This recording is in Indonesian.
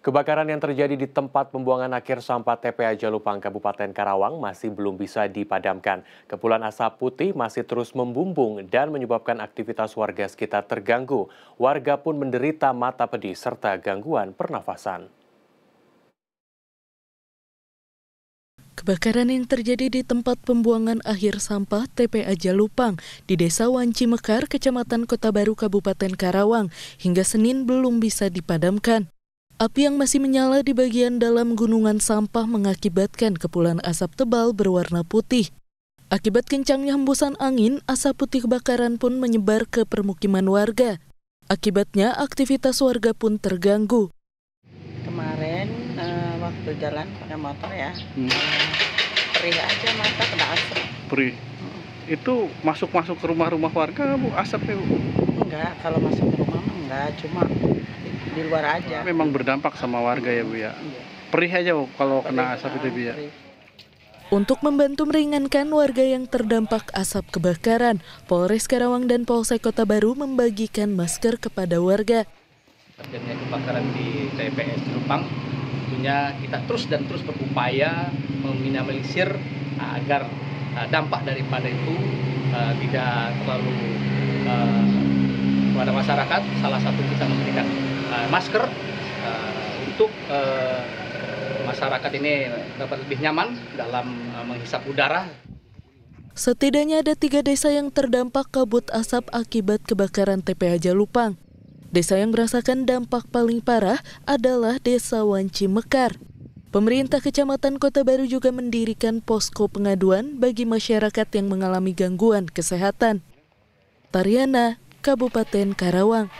Kebakaran yang terjadi di tempat pembuangan akhir sampah TPA Jalupang Kabupaten Karawang masih belum bisa dipadamkan. Kepulan asap putih masih terus membumbung dan menyebabkan aktivitas warga sekitar terganggu. Warga pun menderita mata pedih serta gangguan pernafasan. Kebakaran yang terjadi di tempat pembuangan akhir sampah TPA Jalupang di Desa Wanci Mekar, Kecamatan Kota Baru, Kabupaten Karawang, hingga Senin belum bisa dipadamkan. Api yang masih menyala di bagian dalam gunungan sampah mengakibatkan kepulan asap tebal berwarna putih. Akibat kencangnya hembusan angin, asap putih kebakaran pun menyebar ke permukiman warga. Akibatnya, aktivitas warga pun terganggu. Kemarin uh, waktu jalan pakai motor ya, hmm. perih aja mata kena asap. Perih. Hmm. Itu masuk-masuk ke rumah-rumah warga, Bu, asapnya, Bu? Enggak, kalau masuk ke rumah enggak, cuma di luar aja. Memang berdampak sama warga ya Bu ya. Perih aja Bu kalau kena asap itu Bu ya. Untuk membantu meringankan warga yang terdampak asap kebakaran, Polres Karawang dan Polsek Kota Baru membagikan masker kepada warga. Terjadinya kebakaran di TPS Jerupang, tentunya kita terus dan terus berupaya meminimalisir uh, agar uh, dampak daripada itu uh, tidak terlalu uh, kepada masyarakat. Salah satu kita memberikan uh, masker uh, untuk uh, masyarakat ini dapat lebih nyaman dalam menghisap udara. Setidaknya ada tiga desa yang terdampak kabut asap akibat kebakaran TPA Jalupang. Desa yang merasakan dampak paling parah adalah Desa Wanci Mekar. Pemerintah Kecamatan Kota Baru juga mendirikan posko pengaduan bagi masyarakat yang mengalami gangguan kesehatan. Tariana, Kabupaten Karawang.